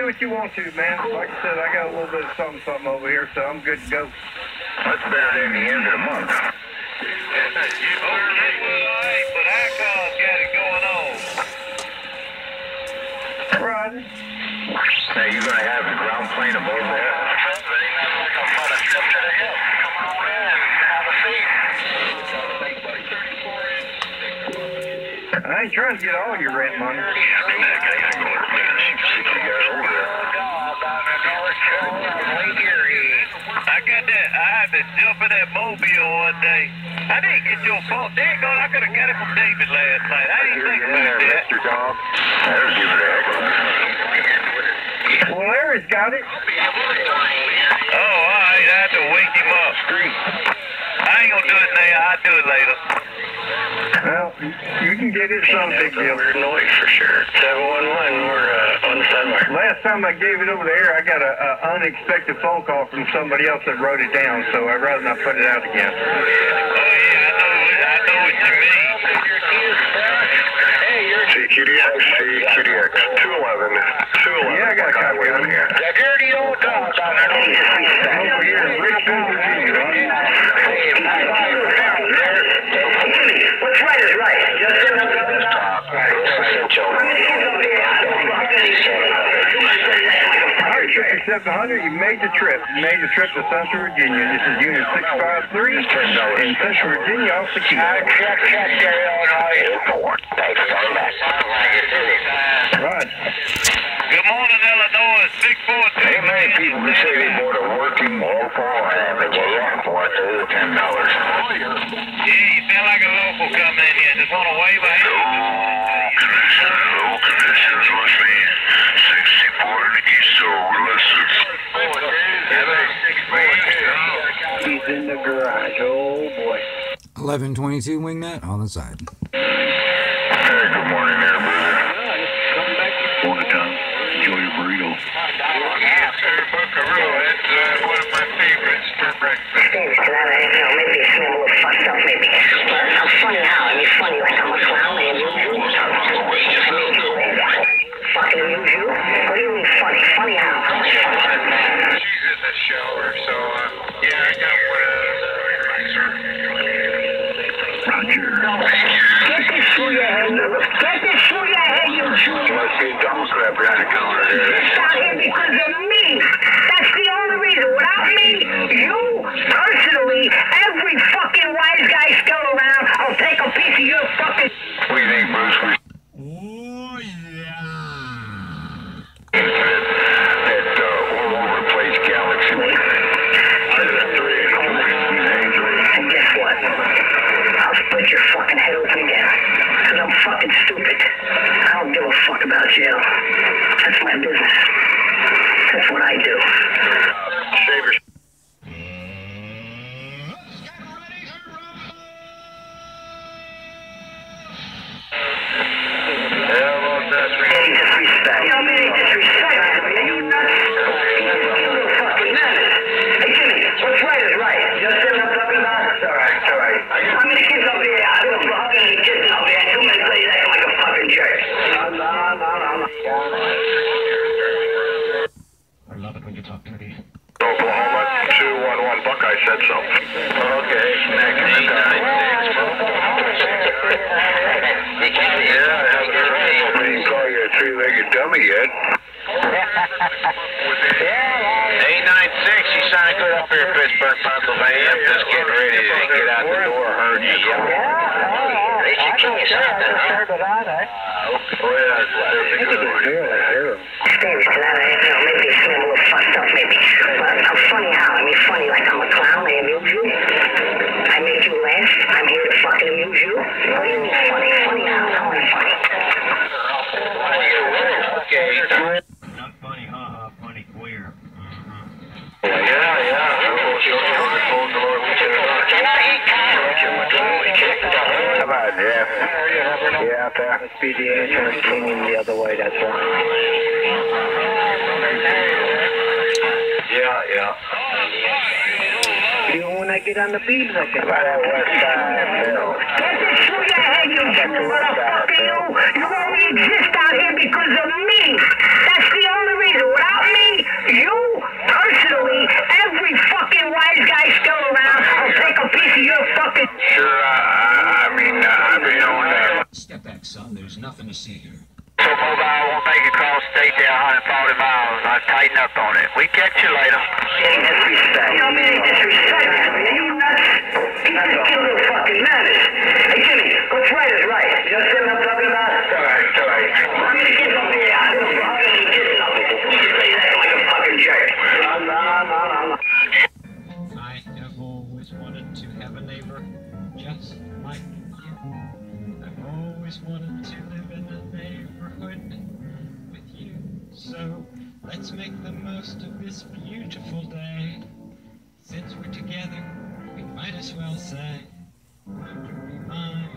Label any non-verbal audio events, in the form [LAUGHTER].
do what you want to, man. Like I said, I got a little bit of something, something over here, so I'm good to go. That's better than the end of the month. Okay, well, all right, but Icon's got it going on. Roger. Now, you gonna have the ground plane above there? I ain't trying to get all your rent money. To jump in that mobile one day. I didn't get your phone. Dang on, I could have got it from David last night. I didn't think about that. Mr. Dog. That'll give it a heck of a Well, Larry's got it. Oh, all right. I have to wake him up. I ain't gonna do it now. I'll do it later. Well, you can get it some big deal. Weird noise for sure. 711, we're uh, on the sidewalk. Last time I gave it over the air, I got a, a unexpected phone call from somebody else that wrote it down, so I'd rather not put it out again. Oh yeah, I know. I know what you mean. CQDX, CQDX, 211, 211. Yeah, I got a copy Highway of it. here. Dirty old dog 700, you made the trip. You made the trip to Central Virginia. This is Unit 653 in Central Virginia off the key. Check, check, Gary, Illinois. Thanks for coming. Right. Good morning, Illinois. Six four two. Hey, many people that say they bought a working local average of for it to $10. Yeah, you sound like a local coming in here. Just want to wave a hand. Garage. Oh, boy. 1122 Wingnut on the side. Hey, good morning there, brother. Morning, Tom. Enjoy your burrito. The so uh, yeah, I got one of those. Roger. Get this through your head. Get this through your head, you Jew. Must be a dumb crap behind the counter there. It's out here because of me. I love it when you talk dirty. Oklahoma 211 Buckeye said so. Okay, next 896. Yeah, [LAUGHS] I haven't heard anybody call you a three-legged dummy yet. Eight nine six. You sound good up here in Pittsburgh, Pennsylvania. I'm just getting ready to get out the door. Heard you. They should kill you something, huh? Oh, yeah, that's a good one. Things to that, I know, maybe you a little fucked up, maybe. But I'm funny how? I mean, funny like I'm a clown, I amuse you. I make you laugh. I'm here to fucking amuse you. What do you mean funny? Funny how? How am I funny? Not How about Jeff? Yeah, out there. Must be the insurance leaning the other way, that's why. Yeah, yeah. You know, when I get on the beams, I can... Right out west side, Bill. Get this through your head, you Jew motherfucker, you. You only exist out here because of me. That's the only reason. back, nothing to see here. So mobile won't make it cross state there 140 miles. I'll tighten up on it. We catch you later. Any disrespect. You know, man, ain't disrespect. Are you nuts? He's just killed little fucking manners. Hey, Jimmy, what's right is right. You know what I'm talking about? It's all right, it's all right. I mean, the kids up here, I don't know how many kids up here. You say that like a fucking jerk. No, no, no, no. I have always wanted to have a neighbor just like you. I've always wanted to live in a neighborhood with you. So let's make the most of this beautiful day. Since we're together, we might as well say, Won't you be mine?